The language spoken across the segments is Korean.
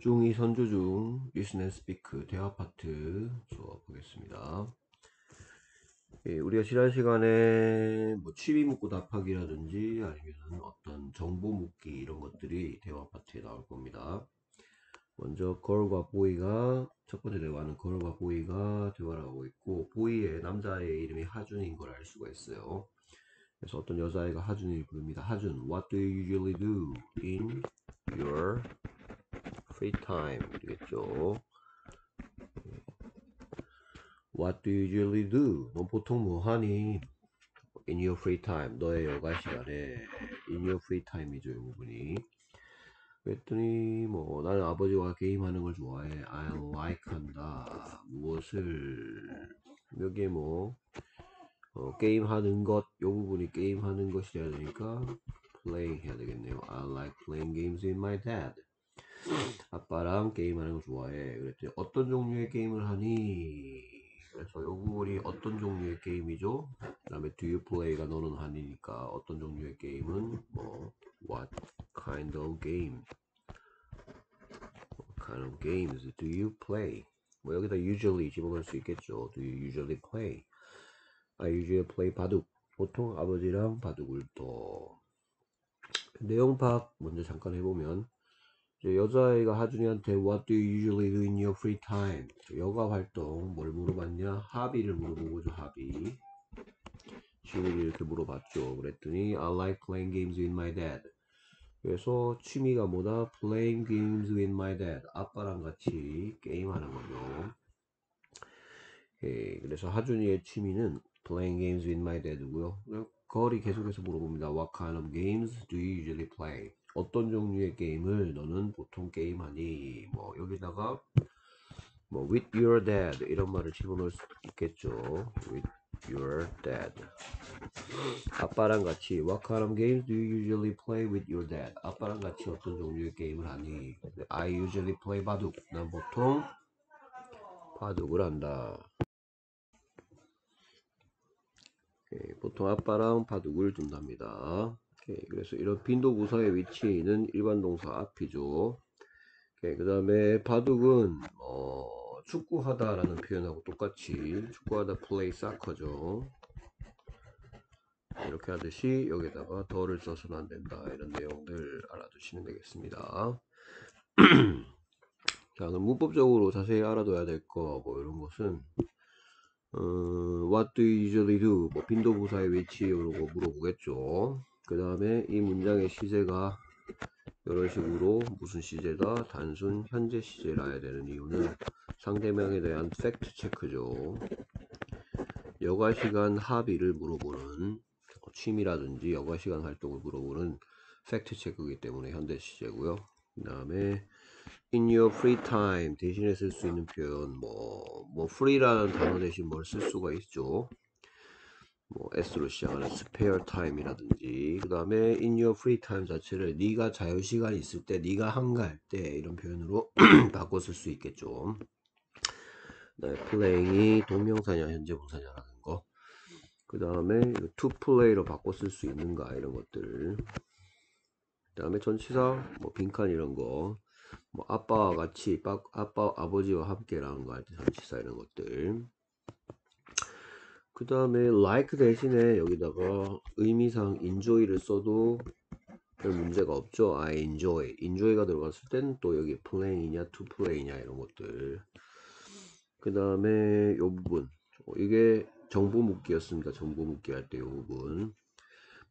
중2 선조 중 and Speak 대화 파트 수업 보겠습니다. 예, 우리가 지난 시간에 뭐 취미 묻고 답하기라든지 아니면 어떤 정보 묻기 이런 것들이 대화 파트에 나올 겁니다. 먼저 girl과 boy가 첫 번째 대화는 girl과 boy가 대화를 하고 있고 boy의 남자의 이름이 하준인 걸 알 수가 있어요. 그래서 어떤 여자애가 하준을 부릅니다. 하준, what do you usually do in your free time? 되겠죠. What do you usually do? 넌 보통 뭐 하니? In your free time. 너의 여가 시간에 in your free time이죠, 이 부분이. 그랬더니 뭐 나는 아버지와 게임하는 걸 좋아해. I like 한다. 무엇을 여기에 뭐 어, 게임하는 것, 요 부분이 게임하는 것이라 되니까 play 해야 되겠네요. I like playing games with my dad. 아빠랑 게임하는 걸 좋아해. 그랬더니 어떤 종류의 게임을 하니? 그래서 요 부분이 어떤 종류의 게임이죠? 그 다음에 do you play가 너는 하니니까 어떤 종류의 게임은 뭐 what kind of game? What kind of games do you play? 뭐 여기다 usually 집어넣을 수 있겠죠. Do you usually play? I usually play 바둑. 보통 아버지랑 바둑을 또 내용 파악 먼저 잠깐 해보면 여자아이가 하준이한테 What do you usually do in your free time? 여가 활동 뭘 물어봤냐? 하비를 물어보고죠 하비 취미를 이렇게 물어봤죠 그랬더니 I like playing games with my dad 그래서 취미가 뭐다? Playing games with my dad 아빠랑 같이 게임하는 거죠 예, 그래서 하준이의 취미는 playing games with my dad고요. 거리 계속해서 물어봅니다. What kind of games do you usually play? 어떤 종류의 게임을 너는 보통 게임하니? 뭐 여기다가 뭐 with your dad 이런 말을 집어넣을 수 있겠죠. with your dad. 아빠랑 같이 What kind of games do you usually play with your dad? 아빠랑 같이 어떤 종류의 게임을 하니? I usually play 바둑. 난 보통 바둑을 한다. 예, 보통 아빠랑 바둑을 둔답니다. 예, 그래서 이런 빈도부사의 위치는 일반 동사 앞이죠. 그 다음에 바둑은 어, 축구하다라는 표현하고 똑같이 축구하다 플레이 사커죠. 이렇게 하듯이 여기다가 더를 써서는 안 된다 이런 내용들 알아두시면 되겠습니다. 자, 그럼 문법적으로 자세히 알아둬야 될 거 뭐 이런 것은 어, what do you usually do? 뭐 빈도 부사의 위치 이런 거 물어보겠죠. 그 다음에 이 문장의 시제가 이런 식으로 무슨 시제다? 단순 현재 시제라 해야 되는 이유는 상대방에 대한 팩트 체크죠. 여가 시간 합의를 물어보는 취미라든지 여가 시간 활동을 물어보는 팩트 체크이기 때문에 현대 시제고요. 그 다음에 in your free time 대신에 쓸 수 있는 표현 뭐, 뭐 free라는 단어 대신 뭘 쓸 수가 있죠. 뭐 s로 시작하는 spare time이라든지 그 다음에 in your free time 자체를 네가 자유 시간이 있을 때 네가 한가할 때 이런 표현으로 바꿔 쓸 수 있겠죠. 네, playing이 동명사냐 현재 분사냐라는 거. 그 다음에 to play로 바꿔 쓸 수 있는가 이런 것들. 그 다음에 전치사 뭐 빈칸 이런 거. 뭐 아빠와 같이 빠, 아빠 아버지와 함께라는 거 할 때 전치사 이런 것들 그 다음에 like 대신에 여기다가 의미상 enjoy를 써도 별 문제가 없죠? I enjoy. enjoy가 들어갔을 땐 또 여기 play이냐 to play냐 이런 것들. 그 다음에 요 부분. 이게 정보 묻기였습니다. 정보 묻기 할 때 요 부분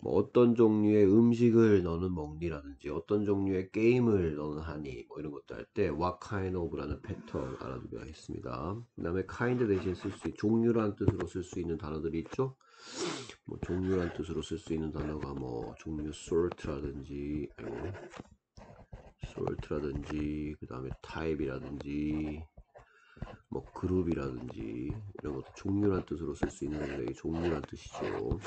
뭐 어떤 종류의 음식을 너는 먹니라든지 어떤 종류의 게임을 너는 하니 뭐 이런 것도 할 때 what kind of라는 패턴 알아두기가 있습니다. 그 다음에 kind 대신 쓸 수 있는 종류라는 뜻으로 쓸 수 있는 단어들이 있죠. 뭐 종류라는 뜻으로 쓸 수 있는 단어가 뭐 종류 sort라든지 아이고, sort라든지 그 다음에 type이라든지 뭐 그룹이라든지 이런 것도 종류라는 뜻으로 쓸 수 있는 건데 종류라는 뜻이죠.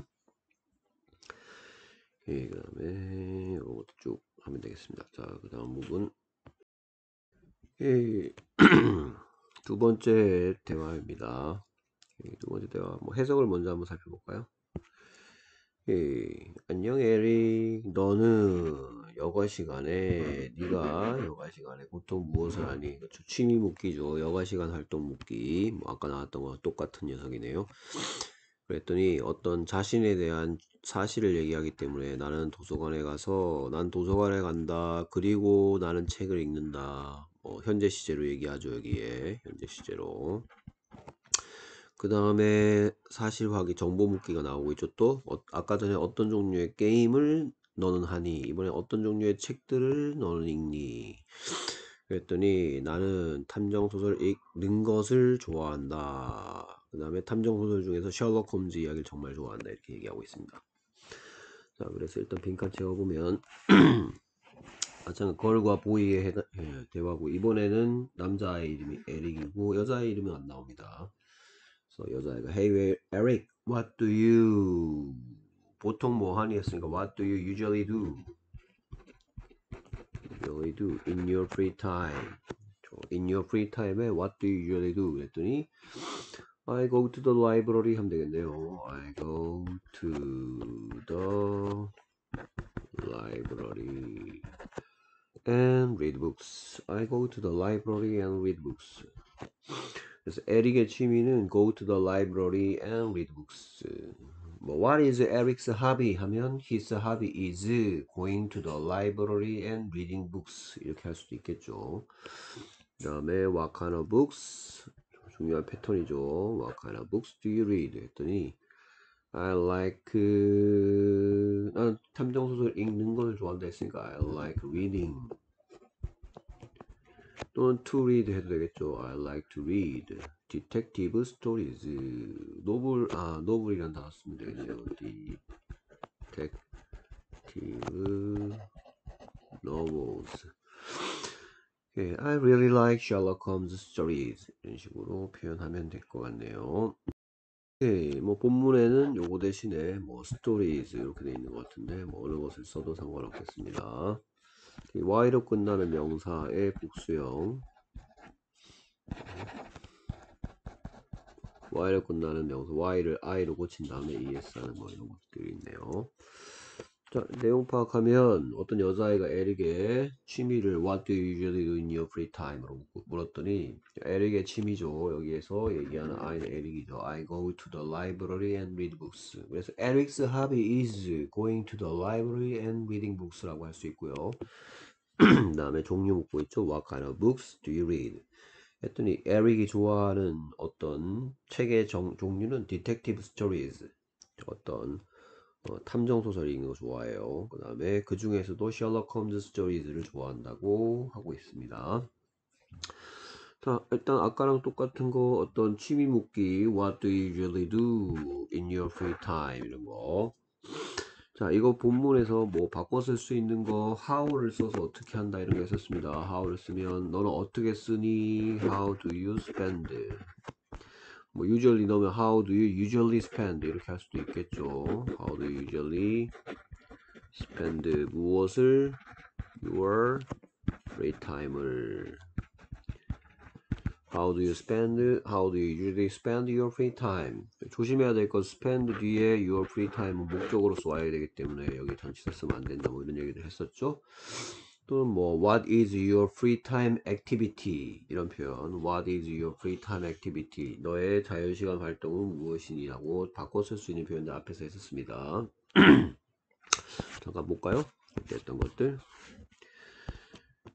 예, 그 다음에 이것도 쭉 하면 되겠습니다. 자, 그 다음 부분. 예, 두 번째 대화입니다. 예, 두 번째 대화. 뭐 해석을 먼저 한번 살펴볼까요? 예, 안녕 에릭. 너는 여가 시간에 네가 여가 시간에 보통 무엇을 하니? 그렇죠. 취미 묻기죠. 여가 시간 활동 묻기. 뭐 아까 나왔던 거 똑같은 녀석이네요. 그랬더니 어떤 자신에 대한 사실을 얘기하기 때문에 나는 도서관에 가서 난 도서관에 간다. 그리고 나는 책을 읽는다. 뭐 현재 시제로 얘기하죠 여기에 현재 시제로. 그 다음에 사실 확인 정보 묻기가 나오고 있죠 또 어, 아까 전에 어떤 종류의 게임을 너는 하니 이번에 어떤 종류의 책들을 너는 읽니 그랬더니 나는 탐정 소설 읽는 것을 좋아한다 그 다음에 탐정 소설 중에서 셜록 홈즈 이야기를 정말 좋아한다 이렇게 얘기하고 있습니다 자 그래서 일단 빈칸 채워보면 마찬가지 걸과 보이의 예, 대화고 이번에는 남자아이 이름이 에릭이고 여자아이 이름은 안 나옵니다 그래서 여자애가 Hey Eric, what do you 보통 뭐 하니 했으니까 What do you usually do? usually do in your free time. in your free time에 What do you usually do? 그랬더니 I go to the library 하면 되겠네요. I go to the library and read books. I go to the library and read books. 그래서 에릭의 취미는 go to the library and read books. 뭐 what is Eric's hobby 하면 his hobby is going to the library and reading books 이렇게 할 수도 있겠죠. 그 다음에 what kind of books 중요한 패턴이죠. what kind of books do you read 했더니 I like 그... 나는 탐정 소설 읽는 걸 좋아한다 했으니까 I like reading 또는 to read 해도 되겠죠. I like to read detective stories. 노블 아 노블이란 단어 쓰면 되겠네요. detective novels. 예, I really like Sherlock Holmes stories. 이런 식으로 표현하면 될 것 같네요. 예, 뭐 본문에는 요거 대신에 뭐 stories 이렇게 돼 있는 것 같은데 뭐 어느 것을 써도 상관없겠습니다. y로 끝나는 명사의 복수형 y로 끝나는 명사 y를 i로 고친 다음에 es하는 뭐 이런 것들이 있네요 자 내용 파악하면 어떤 여자아이가 에릭의 취미를 what do you usually do in your free time으로 물었더니 에릭의 취미죠 여기에서 얘기하는 I는 에릭이죠 I go to the library and read books 그래서 Eric's hobby is going to the library and reading books라고 할 수 있고요 그 다음에 종류 묻고 있죠. What kind of books do you read? 했더니 에릭이 좋아하는 어떤 책의 정, 종류는 detective stories 어떤 어, 탐정 소설 읽는 거 좋아해요. 그 다음에 그 중에서도 셜록 홈즈 스토리즈를 좋아한다고 하고 있습니다. 자, 일단 아까랑 똑같은 거 어떤 취미 묻기 What do you usually do in your free time 이런 거 자, 이거 본문에서 뭐 바꿔 쓸 수 있는 거 how를 써서 어떻게 한다 이런 거 했었습니다. how를 쓰면 너는 어떻게 쓰니? how do you spend? 뭐 usually 넣으면 how do you usually spend 이렇게 할 수도 있겠죠. how do you usually spend 무엇을 your free time을 How do you spend? How do you usually spend your free time? 조심해야 될 건 spend 뒤에 your free time은 목적으로서 와야 되기 때문에 여기 전치사 쓰면 안 된다 뭐 이런 얘기를 했었죠. 또는 뭐 what is your free time activity 이런 표현 what is your free time activity 너의 자유시간 활동은 무엇이니라고 바꿔 쓸 수 있는 표현들 앞에서 했었습니다. 잠깐 볼까요? 했던 것들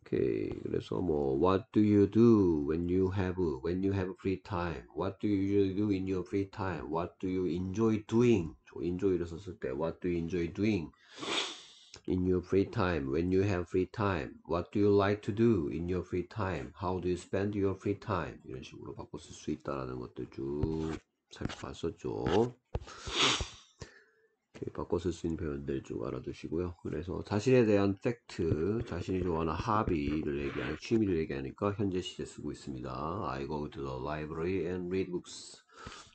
오케이 그래서 뭐 what do you do when you have when you have free time what do you do in your free time what do you enjoy doing enjoy를 썼을 때 what do you enjoy doing in your free time when you have free time what do you like to do in your free time how do you spend your free time 이런 식으로 바꿔 쓸 수 있다라는 것들 쭉 살펴봤었죠 바꿔 쓸 수 있는 표현들 쭉 알아두시고요. 그래서 자신에 대한 팩트, 자신이 좋아하는 하비를 얘기하는 취미를 얘기하니까 현재 시제 쓰고 있습니다. I go to the library and read books.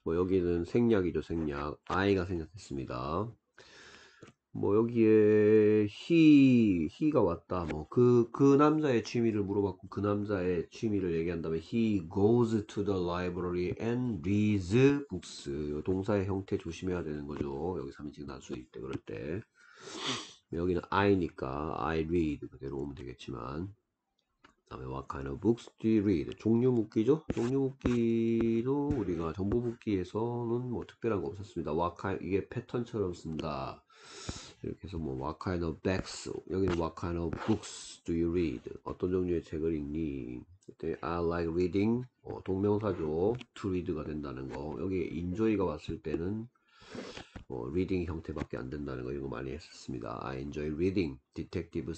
뭐 여기는 생략이죠, 생략. I가 생략했습니다. 뭐 여기에 he, he가 왔다. 뭐그그 남자의 취미를 물어봤고 그 남자의 취미를 얘기한다면 he goes to the library and reads books. 동사의 형태 조심해야 되는 거죠. 여기 3인칭 단수일 때 그럴 때. 여기는 I니까 I read 그대로 오면 되겠지만 다음에 what kind of books do you read? 종류 묻기죠? 종류 묻기도 우리가 정보 묻기에서는 뭐 특별한 거 없었습니다. what kind 이게 패턴처럼 쓴다. 이렇게 해서 뭐 what kind of bags 여기는 what kind of books do you read? 어떤 종류의 책을 읽니? 그때 I like reading 어, 동명사죠. to read가 된다는 거. 여기 enjoy가 왔을 때는 어, reading 형태밖에 안 된다는 거 이런 거 많이 했었습니다. I enjoy reading detective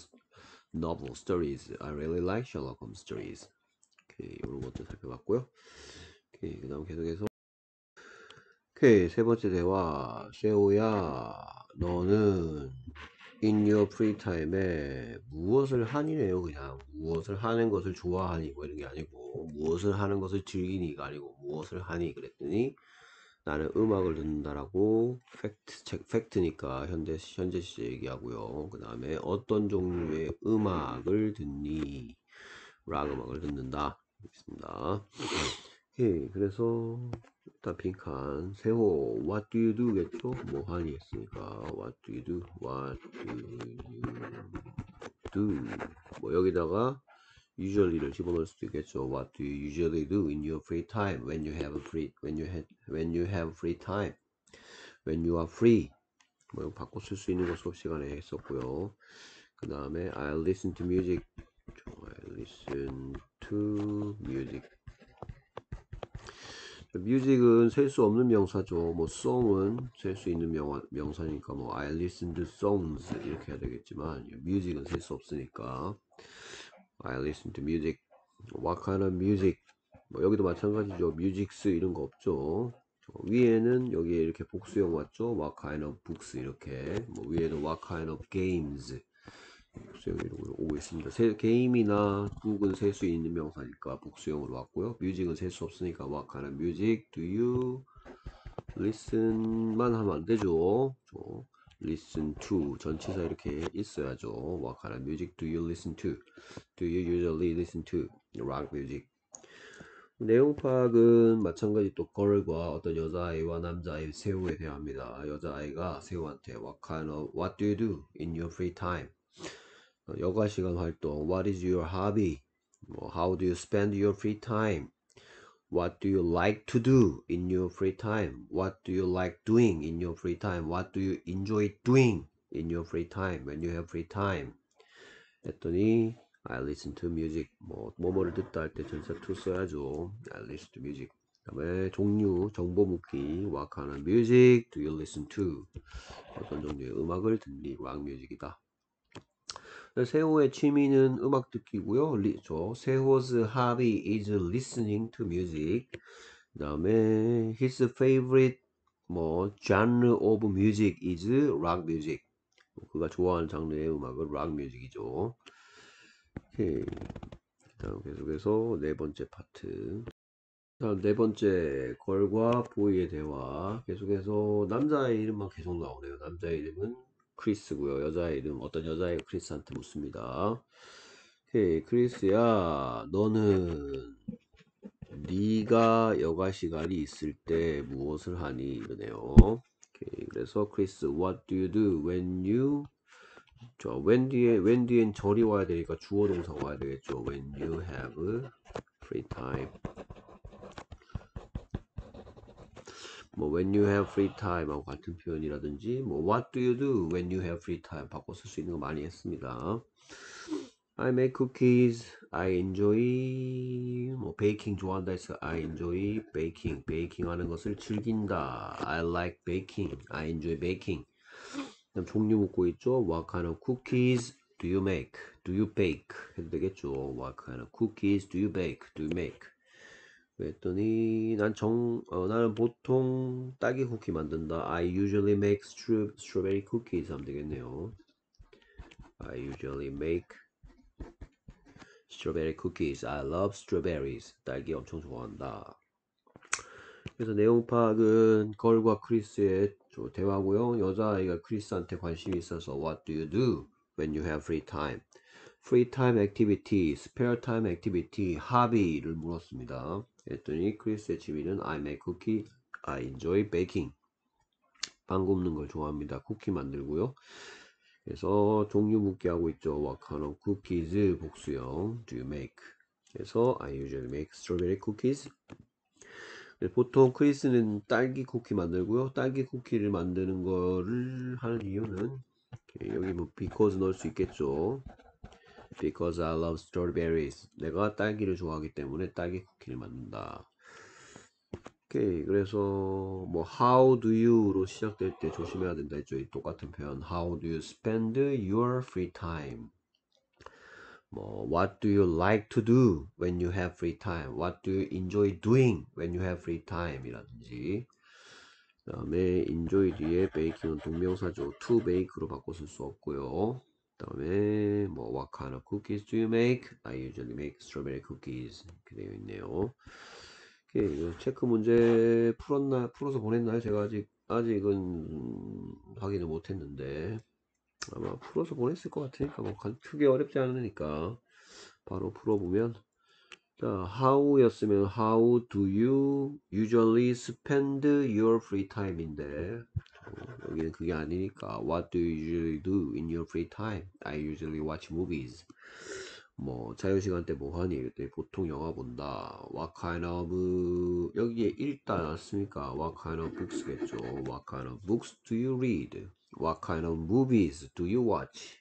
novel stories. I really like Sherlock Holmes stories. 오케이, 이런 것도 살펴봤고요. 오케이, 그 다음 계속해서 오케이, 세 번째 대화. 세호야, 너는 in your free time에 무엇을 하니네요, 그냥. 무엇을 하는 것을 좋아하니, 뭐 이런 게 아니고, 무엇을 하는 것을 즐기니가 아니고, 무엇을 하니, 그랬더니, 나는 음악을 듣는다라고 팩트 책 팩트니까 현재 현재 시 얘기하고요. 그 다음에 어떤 종류의 음악을 듣니? 락 음악을 듣는다. 있습니다. 예, 그래서 일단 빈칸 세호 What do you do겠죠? 뭐 하니 했으니까 What do you do? What do you do? 뭐 여기다가 usually를 집어넣을 수도 있겠죠. What do you usually do in your free time when you have a free when you had when you have free time when you are free 뭐 바꿔 쓸 수 있는 거 수업 시간에 했었고요. 그 다음에 I listen to music I listen to music 뮤직은 셀 수 없는 명사죠. 뭐 song은 셀 수 있는 명, 명사니까 뭐 I listen to songs 이렇게 해야 되겠지만 뮤직은 셀 수 없으니까 I listen to music. What kind of music? 뭐 여기도 마찬가지죠. music스 이런 거 없죠. 위에는 여기에 이렇게 복수형 왔죠. What kind of books 이렇게. 뭐 위에는 what kind of games. 복수형 이런 오고 있습니다. 세, 게임이나 북은 셀 수 있는 명사니까 복수형으로 왔고요. 뮤직은 셀 수 없으니까 of music do you listen만 하면 안 되죠. 저, listen to 전치사 이렇게 있어야죠. Of music do you listen to? Do you usually listen to rock music? 내용 파악은 마찬가지 또 girl과 어떤 여자아이와 남자아이 세우에 대합니다. 여자아이가 세우한테 what kind of what do you do in your free time? 어, 여가 시간 활동 What is your hobby? 뭐, how do you spend your free time? What do you like to do in your free time? What do you like doing in your free time? What do you enjoy doing in your free time when you have free time? 했더니 I listen to music. 뭐 뭐뭐를 듣다 할 때 전사 to 써야죠. I listen to music. 그다음에 종류 정보 묻기 What kind of music do you listen to? 어떤 종류의 음악을 듣니? rock music이다. 세호의 취미는 음악 듣기고요. 리, 저 세호's hobby is listening to music. 그다음에 his favorite 뭐 genre of music is rock music. 그가 좋아하는 장르의 음악은 rock music이죠. 오케이. 그다음 계속해서 네 번째 파트. 네 번째 girl과 boy의 대화. 계속해서 남자의 이름만 계속 나오네요. 남자의 이름은 크리스고요. 여자의 이름 어떤 여자애가 크리스한테 묻습니다. 오케이 크리스야 너는 네가 여가 시간이 있을 때 무엇을 하니 이러네요. 오케이 그래서 크리스 what do you do when you 저 when 뒤에 when 뒤엔 절이 와야 되니까 주어 동사가 와야 되겠죠. when you have free time 뭐 when you have free time 하고 같은 표현이라든지 뭐 what do you do when you have free time 바꿔 쓸 수 있는 거 많이 했습니다. I make cookies. I enjoy 뭐 베이킹 좋아한다 해서 I enjoy baking. 베이킹 하는 것을 즐긴다. I like baking. I enjoy baking. 그다음 종류 묻고 있죠. What kind of cookies do you make? Do you bake? 해도 되겠죠. What kind of cookies do you bake? Do you make? 그랬더니 난 정, 어, 나는 보통 딸기 쿠키 만든다. I usually make stru, strawberry cookies 하면 되겠네요. I usually make strawberry cookies. I love strawberries. 딸기 엄청 좋아한다. 그래서 내용 파악은 걸과 크리스의 저 대화고요. 여자아이가 크리스한테 관심이 있어서 What do you do when you have free time? Free time activity, spare time activity, hobby를 물었습니다. 그랬더니 크리스의 취미는 I make cookie, I enjoy baking. 빵 굽는 걸 좋아합니다. 쿠키 만들고요. 그래서 종류 묻기 하고 있죠. What kind of cookies? 복수형. Do you make? 그래서 I usually make strawberry cookies. 네, 보통 크리스는 딸기 쿠키 만들고요. 딸기 쿠키를 만드는 거를 하는 이유는 여기 뭐 because 넣을 수 있겠죠. Because I love strawberries. 내가 딸기를 좋아하기 때문에 딸기 쿠키를 만든다. 오케이. 그래서 뭐 how do you로 시작될 때 조심해야 된다 했죠. 이 똑같은 표현. How do you spend your free time? 뭐 what do you like to do when you have free time? What do you enjoy doing when you have free time? 이라든지 그 다음에 enjoy 뒤에 bake는 동명사죠. to bake로 바꿔 쓸 수 없고요. 그 다음에 뭐 what kind of cookies do you make? I usually make strawberry cookies 이렇게 있네요. 오케이, 체크 문제 풀었나 풀어서 보냈나요? 제가 아직 아직은 확인을 못했는데 아마 풀어서 보냈을 것 같으니까 뭐 크게 어렵지 않으니까 바로 풀어보면 자 how였으면 how do you usually spend your free time인데 어, 여기는 그게 아니니까 what do you usually do in your free time? I usually watch movies 뭐 자유시간 때 뭐하니? 그때 보통 영화 본다 what kind of 여기에 읽다 않았습니까? what kind of books겠죠 what kind of books do you read? What kind of movies do you watch?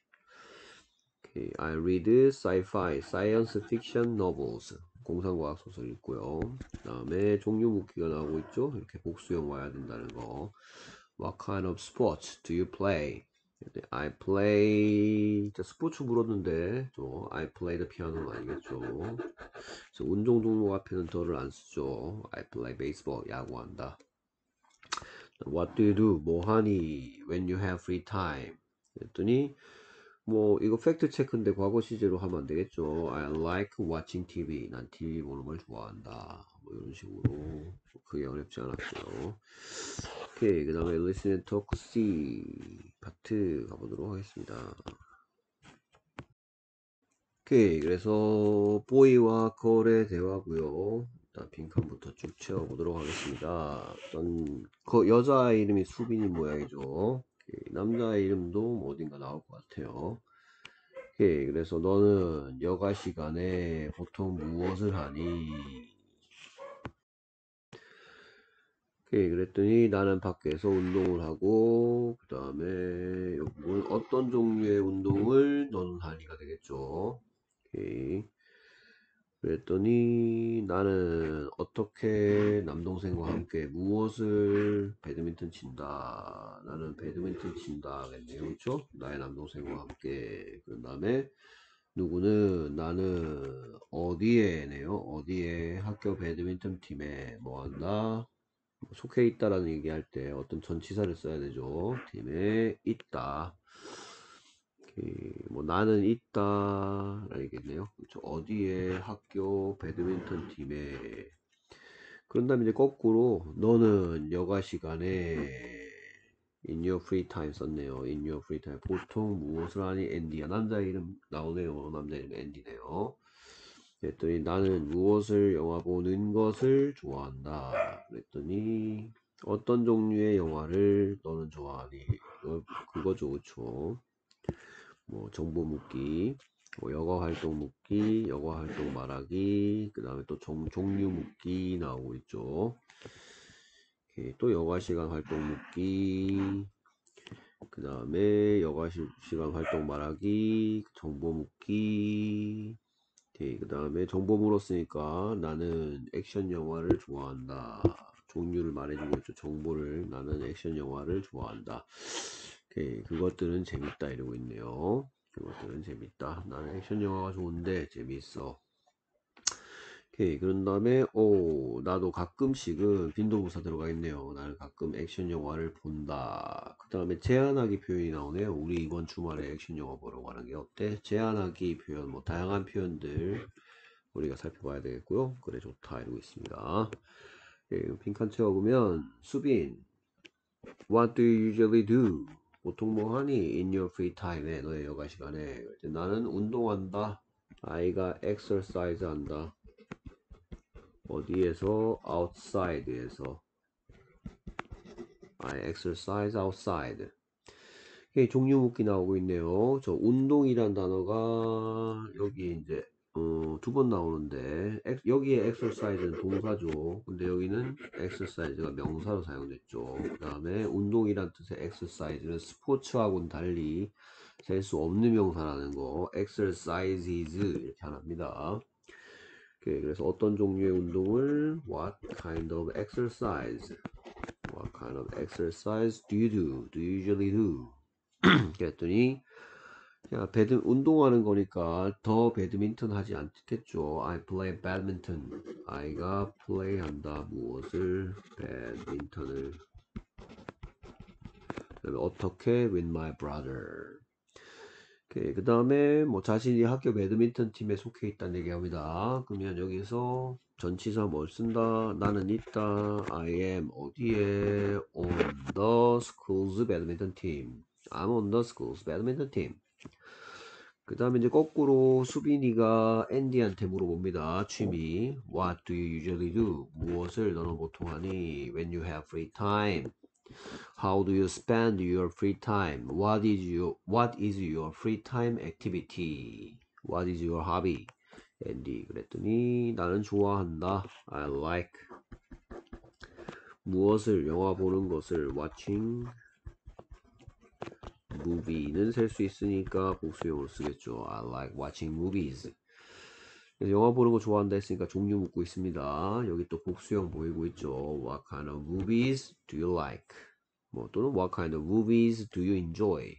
Okay, I read sci-fi, science fiction novels. 공상과학 소설 읽고요. 그 다음에 종류 묻기가 나오고 있죠. 이렇게 복수형 와야 된다는 거. What kind of sports do you play? I play 자, 스포츠 물었는데 또 I play the piano 아니겠죠. 그래서 운동 종목 앞에는 더를 안 쓰죠. I play baseball 야구한다. What do you do? 뭐 하니? When you have free time. 그랬더니 뭐 이거 팩트 체크인데 과거 시제로 하면 안 되겠죠. I like watching TV. 난 TV 보는 걸 좋아한다. 뭐 이런 식으로 그게 어렵지 않았고요. 오케이 그 다음에 listen and talk C 파트 가보도록 하겠습니다. 오케이 그래서 보이와 걸의 대화고요. 일단 빈칸부터 쭉 채워보도록 하겠습니다. 일단 그 여자 이름이 수빈이 모양이죠. 남자 이름도 뭐 어딘가 나올 것 같아요. 오케이, 그래서 너는 여가 시간에 보통 무엇을 하니? 오케이, 그랬더니 나는 밖에서 운동을 하고 그 다음에 어떤 종류의 운동을 너는 하니가 되겠죠. 오케이. 그랬더니 나는 어떻게 남동생과 함께 무엇을 배드민턴 친다. 나는 배드민턴 친다. 겠네요. 그렇죠? 나의 남동생과 함께. 그 다음에 누구는 나는 어디에네요. 어디에 학교 배드민턴 팀에 뭐 한다. 속해 있다라는 얘기할 때 어떤 전치사를 써야 되죠. 팀에 있다. 뭐 나는 있다 라겠네요. 그렇죠? 어디에 학교 배드민턴 팀에. 그런 다음에 이제 거꾸로 너는 여가 시간에 in your free time 썼네요. in your free time. 보통 무엇을 하니? 앤디야. 남자 이름 나오네요. 남자 이름 앤디네요 그랬더니 나는 무엇을 영화 보는 것을 좋아한다. 그랬더니 어떤 종류의 영화를 너는 좋아하니? 그거죠. 그쵸 뭐 정보 묻기, 뭐 여가 활동 묻기, 여가 활동 말하기, 그 다음에 또 종, 종류 묻기 나오고 있죠. 오케이, 또 여가 시간 활동 묻기, 그 다음에 여가 시, 간 활동 말하기, 정보 묻기, 오케이, 그 다음에 정보 물었으니까 나는 액션 영화를 좋아한다. 종류를 말해주고 있죠. 정보를 나는 액션 영화를 좋아한다. 오케이, 그것들은 재밌다 이러고 있네요. 그것들은 재밌다. 나는 액션 영화가 좋은데 재밌어. 오케이, 그런 다음에 오 나도 가끔씩은 빈도부사 들어가 있네요. 나는 가끔 액션 영화를 본다. 그 다음에 제한하기 표현이 나오네요. 우리 이번 주말에 액션 영화 보러 가는 게 어때? 제한하기 표현, 뭐 다양한 표현들 우리가 살펴봐야 되겠고요. 그래 좋다 이러고 있습니다. 예, 빈칸 채워보면 수빈 What do you usually do? 보통 뭐 하니? In your free time에 너의 여가 시간에 나는 운동한다. 아이가 exercise 한다. 어디에서? outside에서 I exercise outside. 오케이, 종류 묻기 나오고 있네요. 저 운동이란 단어가 여기 이제 어, 두 번 나오는데 엑- 여기에 exercise는 동사죠. 근데 여기는 exercise가 명사로 사용됐죠. 그 다음에 운동이란 뜻의 exercise는 스포츠하고는 달리 셀 수 없는 명사라는 거 exercises 이렇게 합니다. 오케이, 그래서 어떤 종류의 운동을 what kind of exercise what kind of exercise do you do? do you usually do? 그랬더니 야, 배드 운동하는 거니까 더 배드민턴 하지 않겠죠. I play badminton. 아이가 플레이한다. 무엇을? 배드민턴을. 그다음에 어떻게? With my brother. 그 다음에 뭐 자신이 학교 배드민턴 팀에 속해 있다는 얘기합니다. 그러면 여기서 전치사 뭘 쓴다? 나는 있다. I am 어디에? On the school's badminton team. I'm on the school's badminton team. 그 다음에 이제 거꾸로 수빈이가 앤디한테 물어봅니다. 취미. What do you usually do? 무엇을 너는 보통 하니? When you have free time. How do you spend your free time? What is your What is your free time activity? What is your hobby? 앤디 그랬더니 나는 좋아한다. I like 무엇을 영화 보는 것을 watching movie는 셀 수 있으니까 복수형으로 쓰겠죠. I like watching movies. 영화 보는 거 좋아한다 했으니까 종류 묻고 있습니다. 여기 또 복수형 보이고 있죠. What kind of movies do you like? 뭐 또는 What kind of movies do you enjoy?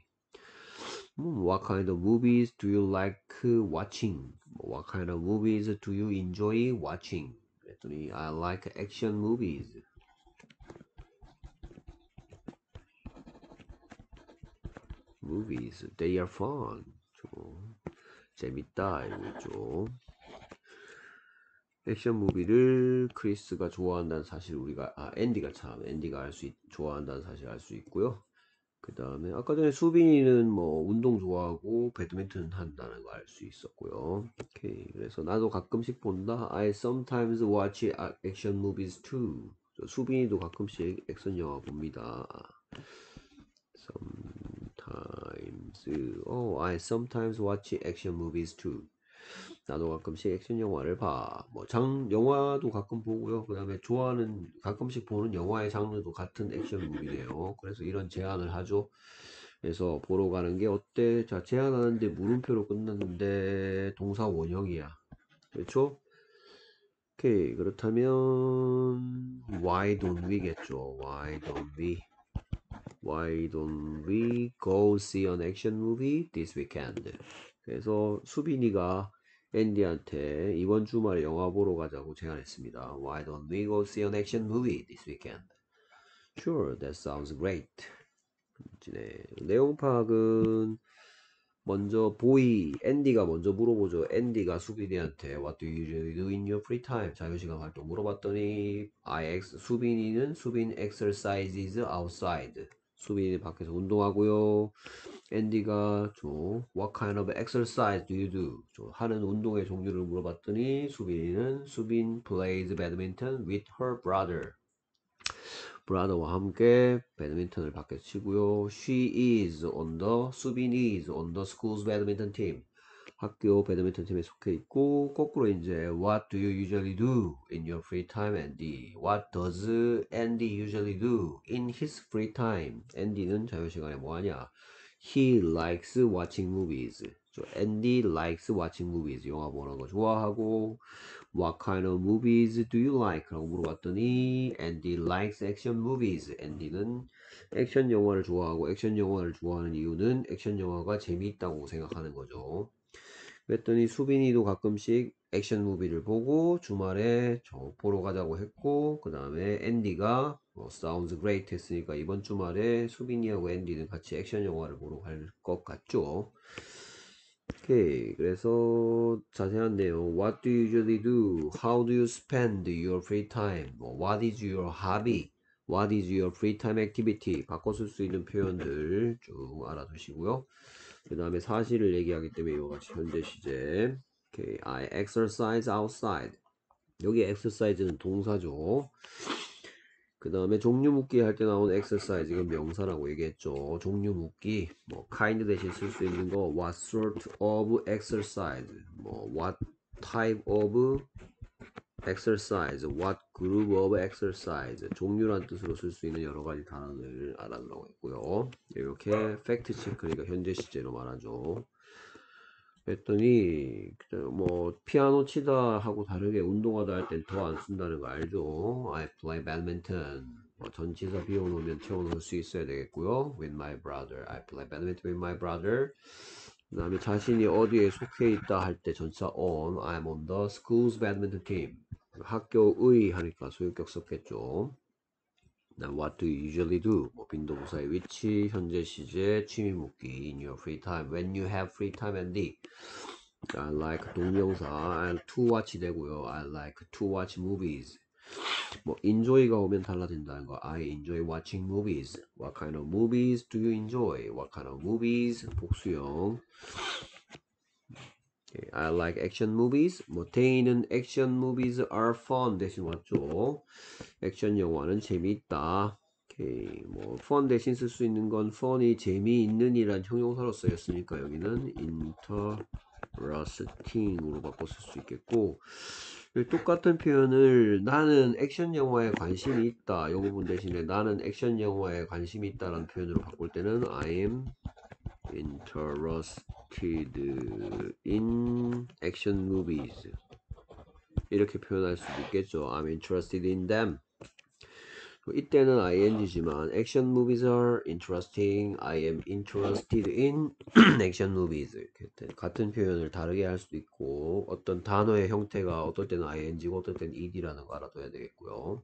음, What kind of movies do you like watching? 뭐, What kind of movies do you enjoy watching? 그랬더니 I like action movies. movies. They are fun. 좀 재밌다 있죠. 액션 무비를 크리스가 좋아한다는 사실 우리가 아 앤디가 참 앤디가 알 수 좋아한다는 사실 알 수 있고요. 그 다음에 아까 전에 수빈이는 뭐 운동 좋아하고 배드민턴 한다는 거 알 수 있었고요. 오케이 그래서 나도 가끔씩 본다. I sometimes watch action movies too. 저 수빈이도 가끔씩 액션 영화 봅니다. sometimes oh I sometimes watch action movies too. 나도 가끔씩 액션 영화를 봐. 뭐 장 영화도 가끔 보고요. 그다음에 좋아하는 가끔씩 보는 영화의 장르도 같은 액션 무비네요. 그래서 이런 제안을 하죠. 그래서 보러 가는 게 어때? 자, 제안하는데 물음표로 끝났는데 동사 원형이야. 그렇죠? 오케이. 그렇다면 why don't we겠죠. why don't we? Why don't we go see an action movie this weekend? 그래서 수빈이가 앤디한테 이번 주말에 영화 보러 가자고 제안했습니다. Why don't we go see an action movie this weekend? Sure, that sounds great. 네, 내용 파악은 먼저 보이 앤디가 먼저 물어보죠. 앤디가 수빈이한테 What do you do in your free time? 자유시간 활동 물어봤더니 I ex, 수빈이는 수빈 exercises outside. 수빈이 밖에서 운동하고요. 앤디가 저 What kind of exercise do you do? 저 하는 운동의 종류를 물어봤더니 수빈이는 수빈 plays badminton with her brother. 브라더와 함께 배드민턴을 밖에서 치고요. She is on the 수빈 is on the school's badminton team. 학교 배드민턴 팀에 속해 있고 거꾸로 이제 What do you usually do in your free time, Andy? What does Andy usually do in his free time? Andy는 자유 시간에 뭐 하냐? He likes watching movies. 저 Andy likes watching movies. 영화 보는 거 좋아하고 What kind of movies do you like? 라고 물어봤더니 Andy likes action movies. Andy는 액션 영화를 좋아하고 액션 영화를 좋아하는 이유는 액션 영화가 재미있다고 생각하는 거죠. 그랬더니 수빈이도 가끔씩 액션 무비를 보고 주말에 저 보러 가자고 했고 그 다음에 앤디가 뭐 sounds great 했으니까 이번 주말에 수빈이하고 앤디는 같이 액션 영화를 보러 갈 것 같죠. 오케이 그래서 자세한 내용 What do you usually do? How do you spend your free time? 뭐, What is your hobby? What is your free time activity? 바꿔 쓸 수 있는 표현들 쭉 알아두시고요. 그 다음에 사실을 얘기하기 때문에 이와 같이 현재 시제. 오케이, I exercise outside. 여기 exercise는 동사죠. 그 다음에 종류 묻기 할 때 나온 exercise 이건 명사라고 얘기했죠. 종류 묻기. 뭐 kind 대신 쓸 수 있는 거 what sort of exercise. 뭐 what type of exercise what group of exercise 종류란 뜻으로 쓸 수 있는 여러 가지 단어를 알아두라고 했고요. 이렇게 팩트 체크 그러니까 현재 시제로 말하죠. 했더니 뭐 피아노 치다 하고 다르게 운동하다 할 땐 더 안 쓴다는 거 알죠? I play badminton. 뭐 전치사 비워놓으면 채워놓을 수 있어야 되겠고요. With my brother. I play badminton with my brother. 그 다음에 자신이 어디에 속해 있다 할 때 전치사 on. I'm on the school's badminton team. 학교의 하니까 소유격 썼겠죠. What do you usually do? 뭐 빈도부사의 위치, 현재 시제, 취미 묻기, in your free time, when you have free time and the. I like 동명사, I to watch 되고요. I like to watch movies. 뭐 enjoy가 오면 달라진다는 거. I enjoy watching movies. What kind of movies do you enjoy? What kind of movies? 복수형. I like action movies. 뭐 데이는 action movies are fun 대신 왔죠. 액션 영화는 재미있다. 오케이, 뭐 fun 대신 쓸 수 있는 건 fun이 재미있는이란 형용사로 쓰였으니까 여기는 interesting으로 바꿔 쓸 수 있겠고 똑같은 표현을 나는 액션 영화에 관심이 있다. 이 부분 대신에 나는 액션 영화에 관심이 있다라는 표현으로 바꿀 때는 I am interested in action movies 이렇게 표현할 수도 있겠죠. I'm interested in them. 이때는 ing지만 action movies are interesting. I am interested in action movies. 같은 표현을 다르게 할 수도 있고 어떤 단어의 형태가 어떨 때는 ing고 어떨 때는 ed라는 거 알아둬야 되겠고요.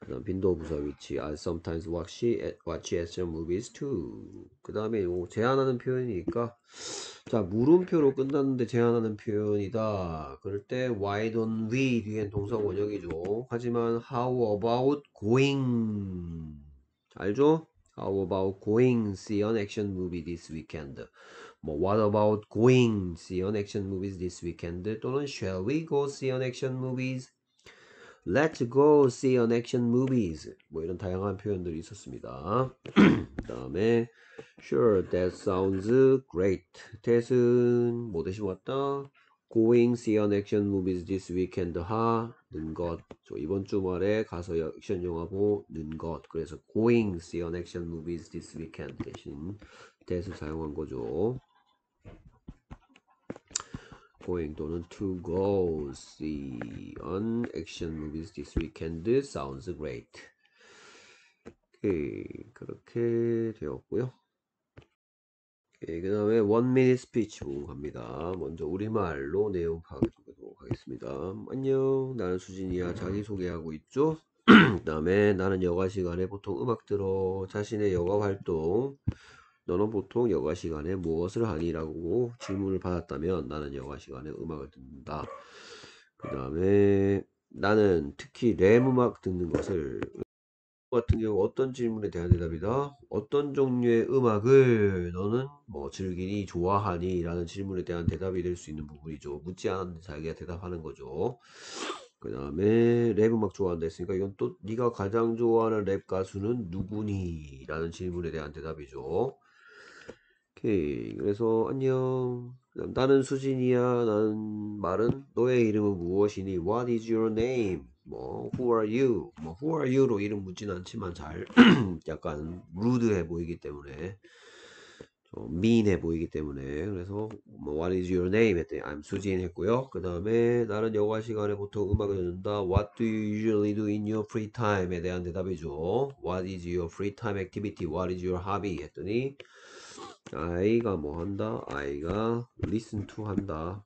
그 다음 빈도 부사 위치 I sometimes watch, watch action movies too 그 다음에 요 제한하는 표현이니까 자 물음표로 끝났는데 제한하는 표현이다 그럴 때 why don't we 뒤엔 동사 원형이죠 하지만 how about going 알죠? how about going see an action movie this weekend 뭐 what about going see an action movies this weekend 또는 shall we go see an action movies Let's go see an action movies. 뭐 이런 다양한 표현들이 있었습니다. 그 다음에 Sure, that sounds great. that은 뭐 대신 왔다? Going see an action movies this weekend 하는 것. 저 이번 주말에 가서 액션 영화 보는 것. 그래서 going see an action movies this weekend 대신 that을 사용한 거죠. Going 또는 to go see an action movies this weekend sounds great. 오케이, 그렇게 되었고요. 그 다음에 one minute speech 보고 갑니다. 먼저 우리말로 내용 파악해보도록 하겠습니다. 안녕, 나는 수진이야. 자기소개하고 있죠? 그 다음에 나는 여가 시간에 보통 음악 들어 자신의 여가 활동 너는 보통 여가 시간에 무엇을 하니 라고 질문을 받았다면 나는 여가 시간에 음악을 듣는다. 그 다음에 나는 특히 랩 음악 듣는 것을 같은 경우 어떤 질문에 대한 대답이다. 어떤 종류의 음악을 너는 뭐 즐기니 좋아하니 라는 질문에 대한 대답이 될 수 있는 부분이죠. 묻지 않았는데 자기가 대답하는 거죠. 그 다음에 랩 음악 좋아한다 했으니까 이건 또 네가 가장 좋아하는 랩 가수는 누구니? 라는 질문에 대한 대답이죠. 오케이. 그래서 안녕. 나는 수진이야. 나는 말은 너의 이름은 무엇이니? What is your name? 뭐 Who are you? 뭐 Who are you로 이름 묻진 않지만 잘 약간 루드해 보이기 때문에 좀 mean해 보이기 때문에 그래서 뭐 What is your name? 했더니 I'm 수진 했고요. 그 다음에 나는 여가 시간에 보통 음악을 듣는다. What do you usually do in your free time에 대한 대답이죠. What is your free time activity? What is your hobby? 했더니 아이가 뭐 한다? 아이가 listen to 한다.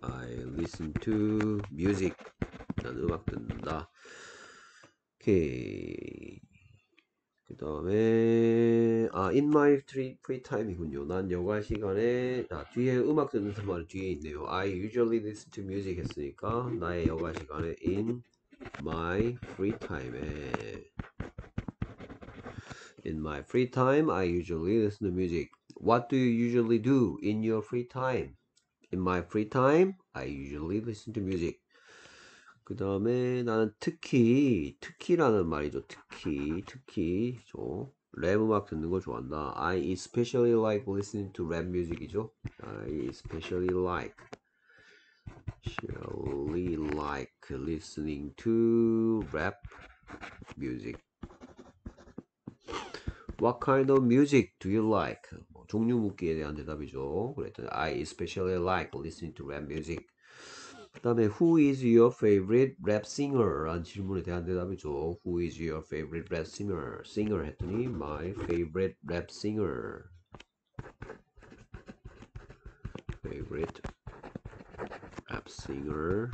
I listen to music. 난 음악 듣는다. 오케이. 그 다음에 아 in my free, time이군요. 난 여가 시간에 아, 뒤에 음악 듣는 말 뒤에 있네요. I usually listen to music 했으니까 나의 여가 시간에 in my free time에 In my free time, I usually listen to music. What do you usually do in your free time? In my free time, I usually listen to music. 그 다음에 나는 특히 특히라는 말이죠. 특히 특히 죠. 랩 음악 듣는 걸 좋아한다. I especially like listening to rap music이죠. I especially like especially like listening to rap music. What kind of music do you like? 뭐, 종류 묻기에 대한 대답이죠. 그랬더니 I especially like listening to rap music. 그 다음에 Who is your favorite rap singer? 라는 질문에 대한 대답이죠. Who is your favorite rap singer? singer 했더니 My favorite rap singer. favorite rap singer.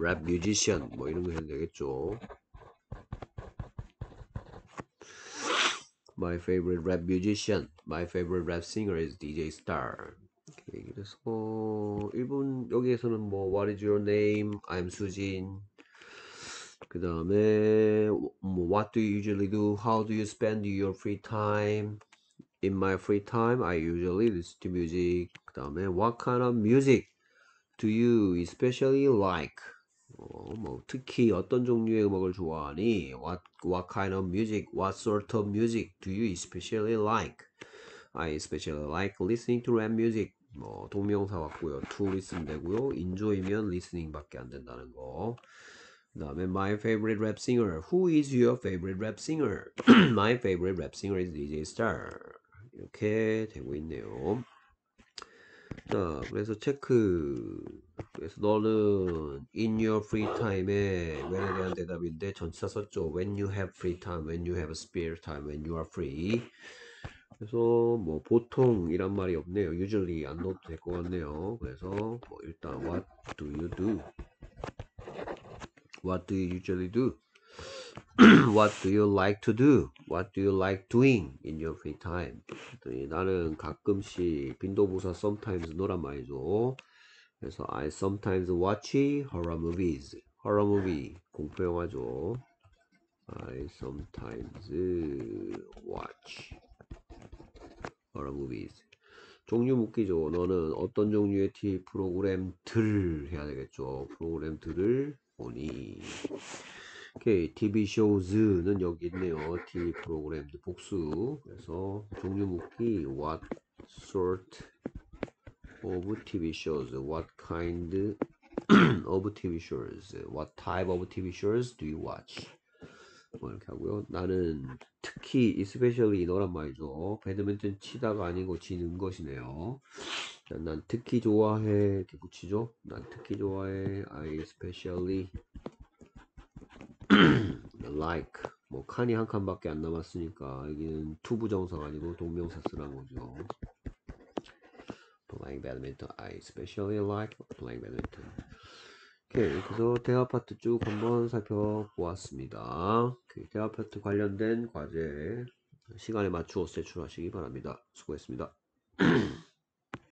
rap musician. 뭐 이런 거 해도 되겠죠. My favorite rap musician, my favorite rap singer is DJ Star. 오케이, 그래서 일본 여기에서는 뭐 What is your name? I'm 수진. 그 다음에 뭐 What do you usually do? How do you spend your free time? In my free time, I usually listen to music. 그 다음에 What kind of music do you especially like? 어, 뭐 특히 어떤 종류의 음악을 좋아하니? What what kind of music? What sort of music do you especially like? I especially like listening to rap music. 뭐 동명사 왔고요. to listen 되고요. enjoy면 listening밖에 안 된다는 거. 그다음에 my favorite rap singer. Who is your favorite rap singer? my favorite rap singer is DJ Star. 이렇게 되고 있네요. 자, 그래서 체크. 그래서 너는 in your free time에 when에 대한 대답인데 전치사 썼죠. When you have free time, when you have spare time, when you are free. 그래서 뭐 보통이란 말이 없네요. usually 안 넣어도 될 것 같네요. 그래서 뭐 일단 what do you do? What do you usually do? What do you like to do? What do you like doing in your free time? 나는 가끔씩 빈도부사 sometimes 너란 말이죠. 그래서 I sometimes watch horror movies. horror movie 공포 영화죠. I sometimes watch horror movies. 종류 묻기죠. 너는 어떤 종류의 TV 프로그램들 해야 되겠죠. 프로그램들을 보니. 오케이, TV shows는 여기 있네요. TV 프로그램들 복수. 그래서 종류 묻기 what sort of TV shows? What kind of TV shows? What type of TV shows do you watch? 뭐 이렇게 하고요. 나는 특히 especially 너란 말이죠. 배드민턴 치다가 아니고 지는 것이네요. 자, 난 특히 좋아해 이렇게 붙이죠. 난 특히 좋아해. I especially like 뭐 칸이 한 칸밖에 안 남았으니까 여기는 투부정사가 아니고 동명사 쓰란 거죠. playing badminton. I especially like playing badminton. 오케이, 그래서 대화 파트 쭉 한번 살펴보았습니다. 그 대화 파트 관련된 과제 시간에 맞추어 제출하시기 바랍니다. 수고했습니다.